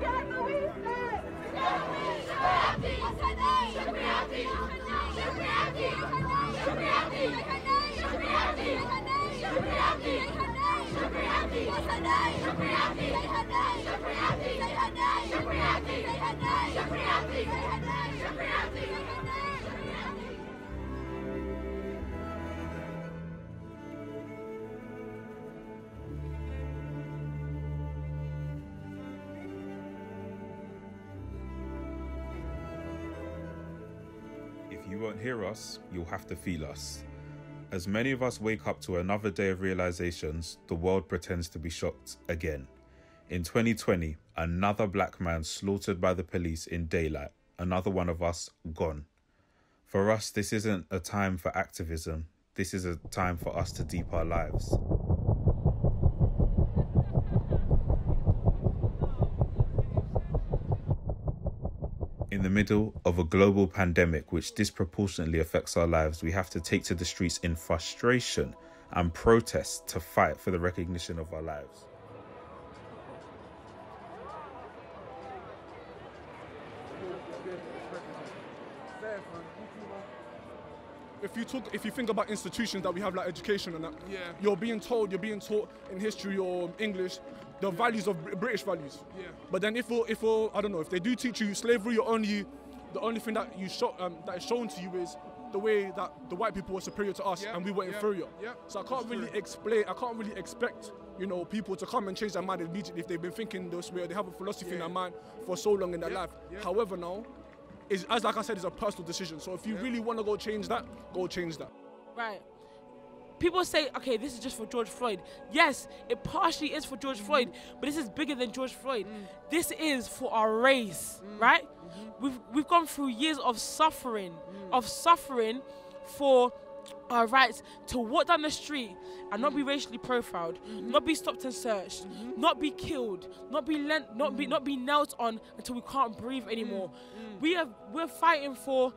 Shukriati. Shukriati. Shukriati. Shukriati. Shukriati. Shukriati. You won't hear us, you'll have to feel us. As many of us wake up to another day of realizations, the world pretends to be shocked again. In 2020, another black man slaughtered by the police in daylight, another one of us gone. For us, this isn't a time for activism, this is a time for us to deep our lives. In the middle of a global pandemic which disproportionately affects our lives, we have to take to the streets in frustration and protest to fight for the recognition of our lives. if you talk, if you think about institutions that we have like education and that, Yeah. you're being told, you're being taught in history or English, the values of British values. Yeah. But then if, we're- if we're, I don't know, if they do teach you slavery, you're only, the only thing that you show, um, that is shown to you is the way that the white people were superior to us Yeah, and we were yeah, inferior. yeah, So I can't really true. explain, I can't really expect, you know, people to come and change their mind immediately if they've been thinking this way or they have a philosophy in their mind for so long in their Yeah, life. yeah. However, now, is as like I said, it's a personal decision. So if you Yeah. really want to go change that, go change that. Right. People say, okay, this is just for George Floyd. Yes, it partially is for George Floyd, but this is bigger than George Floyd. Mm. This is for our race, mm. right? Mm-hmm. We've we've gone through years of suffering, mm. of suffering for our rights to walk down the street and not be racially profiled, mm-hmm. not be stopped and searched, mm-hmm. not be killed, not be lent, not be not be knelt on until we can't breathe anymore. We have we're fighting for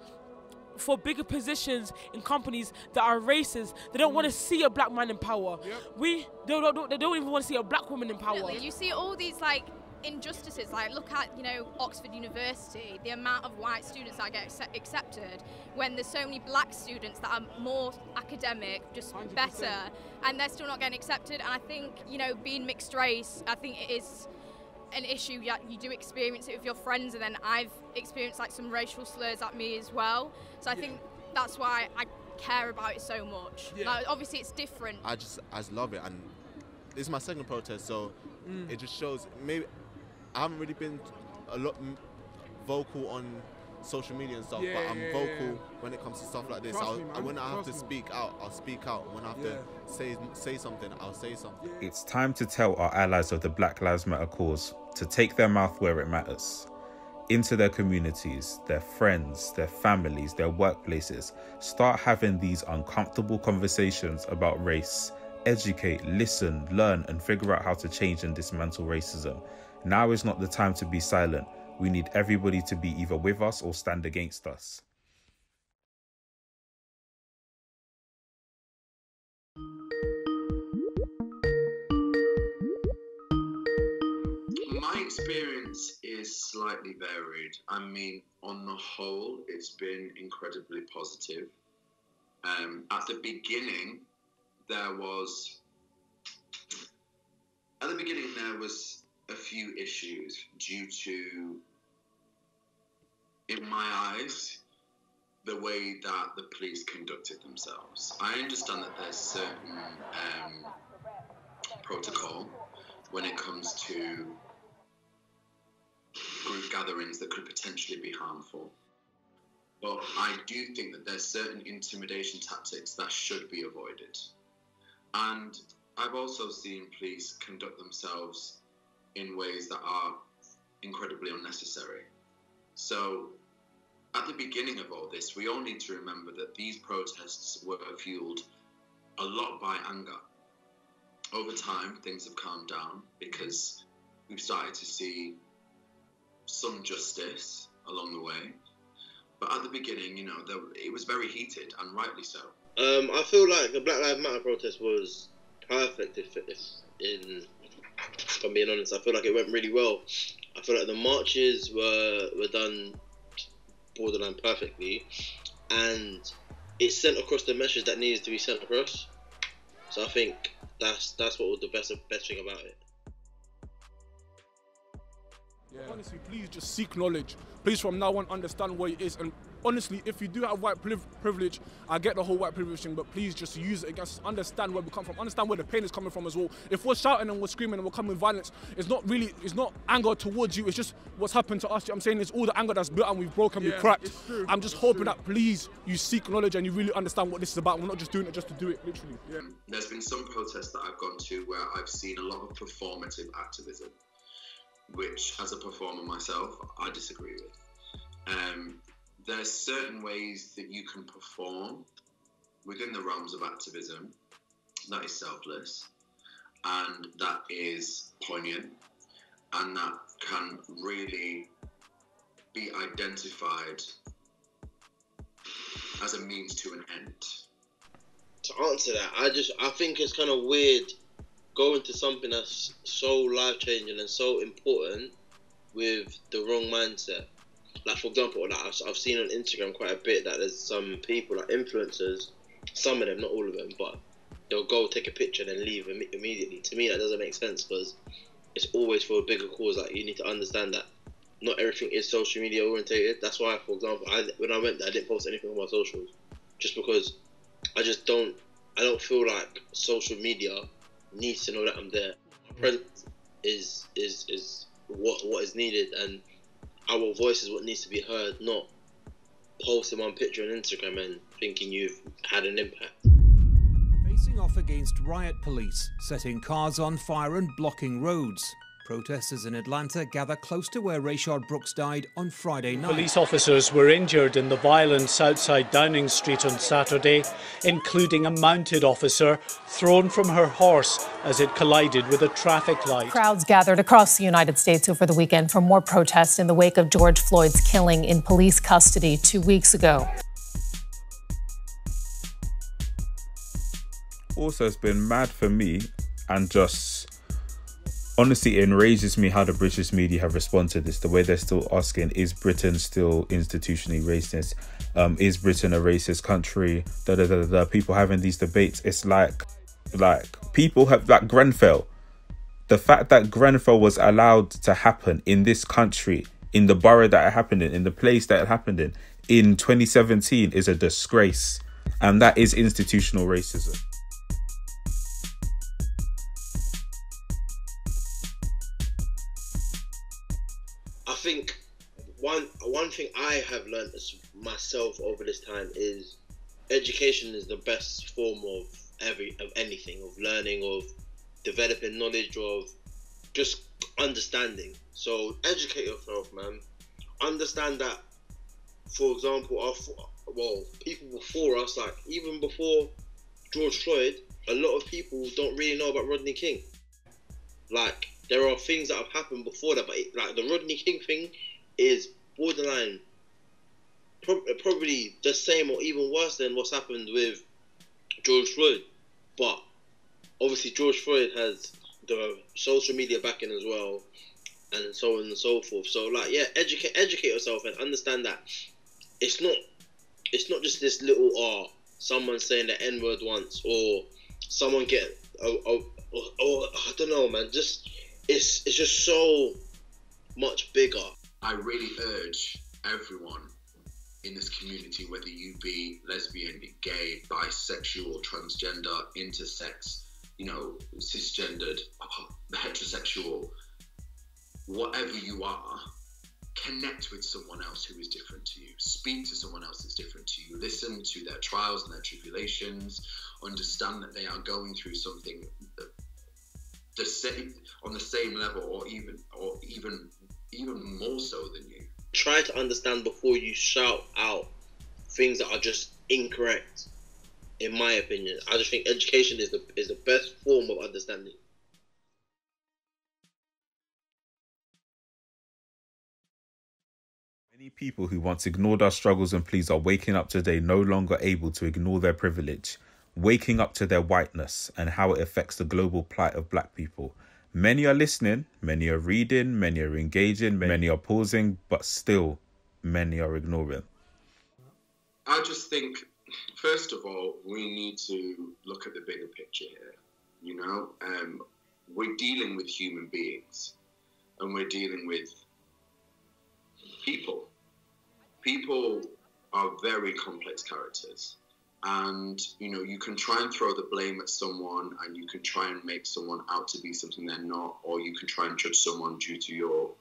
for bigger positions in companies that are racist. They don't want to see a black man in power. We they don't, don't- they don't even want to see a black woman in power. Definitely. You see all these like injustices. Like look at you know Oxford University, the amount of white students that get acce- accepted when there's so many black students that are more academic, just 100%. better, and they're still not getting accepted. And I think you know being mixed race, I think it is an issue yeah, you do experience it with your friends and then I've experienced like some racial slurs at me as well so I think that's why I care about it so much Yeah. like, obviously it's different I just I just love it, and this is my second protest, so Mm. it just shows. Maybe I haven't really been a lot vocal on social media and stuff, Yeah, but I'm yeah, vocal yeah. when it comes to stuff like this. I'll, me, when I have to Trust me. speak out, I'll speak out. When I have Yeah. to say say something, I'll say something. It's time to tell our allies of the Black Lives Matter cause to take their mouth where it matters. Into their communities, their friends, their families, their workplaces. Start having these uncomfortable conversations about race. Educate, listen, learn, and figure out how to change and dismantle racism. Now is not the time to be silent. We need everybody to be either with us or stand against us. Experience is slightly varied. I mean, on the whole, it's been incredibly positive. Um, at the beginning, there was at the beginning there was a few issues due to, in my eyes, the way that the police conducted themselves. I understand that there's certain um, protocol when it comes to group gatherings that could potentially be harmful. But I do think that there's certain intimidation tactics that should be avoided. And I've also seen police conduct themselves in ways that are incredibly unnecessary. So, at the beginning of all this, we all need to remember that these protests were fueled a lot by anger. Over time, things have calmed down because we've started to see some justice along the way. But at the beginning, you know, there, it was very heated, and rightly so. Um, I feel like the Black Lives Matter protest was perfect. If, if in if I'm being honest, I feel like it went really well. I feel like the marches were were done borderline perfectly, and it sent across the message that needed to be sent across. So I think that's that's what was the best best thing about it. Honestly, please just seek knowledge. Please, from now on, understand what it is. And honestly, if you do have white priv- privilege, I get the whole white privilege thing, but please just use it against us. Understand where we come from. Understand where the pain is coming from as well. If we're shouting and we're screaming and we're coming with violence, it's not really, it's not anger towards you. It's just what's happened to us. You know what I'm saying it's all the anger that's built and we've broken, we've cracked. it's true, I'm just it's hoping true. that please you seek knowledge and you really understand what this is about. We're not just doing it just to do it, literally. Yeah. There's been some protests that I've gone to where I've seen a lot of performative activism, which, as a performer myself, I disagree with. Um, there's certain ways that you can perform within the realms of activism that is selfless and that is poignant and that can really be identified as a means to an end. to answer that, I just I think it's kind of weird going into something that's so life changing and so important with the wrong mindset. Like for example, like I've, seen on Instagram quite a bit that there's some people like influencers, some of them, not all of them, but they'll go take a picture and then leave imme- immediately. To me, that doesn't make sense because it's always for a bigger cause. Like you need to understand that not everything is social media orientated. That's why, for example, I when I went there, I didn't post anything on my socials, just because I just don't I don't feel like social media needs to know that I'm there. My mm. presence is is is what what is needed and our voice is what needs to be heard, not posting one picture on Instagram and thinking you've had an impact. Facing off against riot police, setting cars on fire and blocking roads. Protesters in Atlanta gather close to where Rayshard Brooks died on Friday night. Police officers were injured in the violence outside Downing Street on Saturday, including a mounted officer thrown from her horse as it collided with a traffic light. Crowds gathered across the United States over the weekend for more protests in the wake of George Floyd's killing in police custody two weeks ago. also it's been mad for me and just honestly it enrages me how the british media have responded to this. The way they're still asking is britain still institutionally racist? Um is britain a racist country? Da, da, da, da, da. people having these debates it's like like people have like grenfell. The fact that grenfell was allowed to happen in this country in the borough that it happened in in the place that it happened in in 2017 is a disgrace. And that is institutional racism one one thing I have learned myself over this time is education is the best form of every of anything of learning of developing knowledge of just understanding. So educate yourself, man. Understand that, for example, our well, people before us, like even before George Floyd, a lot of people don't really know about Rodney King. Like there are things that have happened before that, but it, like the Rodney King thing is borderline, prob- probably the same or even worse than what's happened with George Floyd. But obviously, George Floyd has the social media backing as well, and so on and so forth. So, like, yeah, educate educate yourself and understand that it's not it's not just this little ah someone saying the n word once or someone get oh, oh, oh, oh I don't know, man. Just it's it's just so much bigger. I really urge everyone in this community, whether you be lesbian, gay, bisexual, transgender, intersex, you know, cisgendered, heterosexual, whatever you are, connect with someone else who is different to you. Speak to someone else that's different to you. Listen to their trials and their tribulations. Understand that they are going through something uh, the same on the same level, or even or even even more so than you. Try to understand before you shout out things that are just incorrect. In my opinion, I just think education is the is the best form of understanding. Many people who once ignored our struggles and pleas are waking up today no longer able to ignore their privilege. waking up to their whiteness and how it affects the global plight of black people. Many are listening, many are reading, many are engaging, many are pausing, but still, many are ignoring. I just think, first of all, we need to look at the bigger picture here. You know, um, we're dealing with human beings and we're dealing with people. People are very complex characters. And, you know, you can try and throw the blame at someone and you can try and make someone out to be something they're not, or you can try and judge someone due to your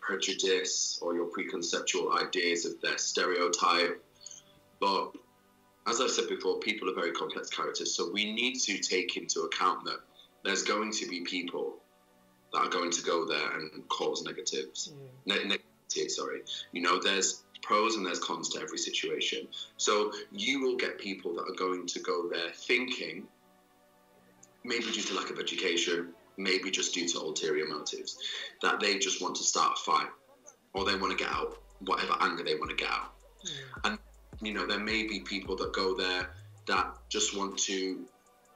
prejudice or your preconceptual ideas of their stereotype. But as I said before, people are very complex characters, so we need to take into account that there's going to be people that are going to go there and cause negatives. Mm. Ne- negative, sorry. You know, there's pros and there's cons to every situation. So you will get people that are going to go there thinking, maybe due to lack of education, maybe just due to ulterior motives, that they just want to start a fight or they want to get out, whatever anger they want to get out. Hmm. And, you know, there may be people that go there that just want to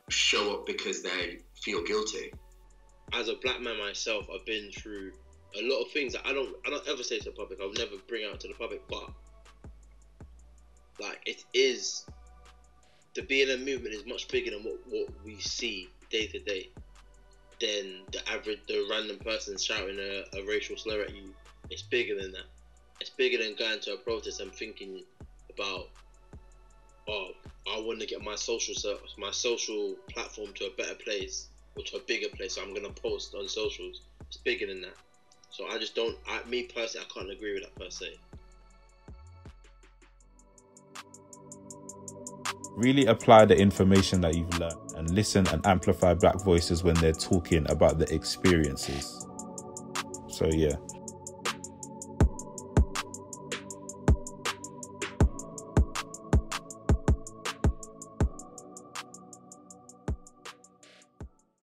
show up because they feel guilty. As a black man myself, I've been through a lot of things that I don't I don't ever say to the public. I'll never bring out to the public, but like it is the a movement is much bigger than what, what we see day to day than the average the random person shouting a, a racial slur at you. It's bigger than that. It's bigger than going to a protest and thinking about oh I want to get my social ser- my social platform to a better place or to a bigger place. So I'm gonna post on socials. It's bigger than that. So I just don't. I, me personally, I can't agree with that per se. Really apply the information that you've learned and listen and amplify black voices when they're talking about the experiences. So, yeah.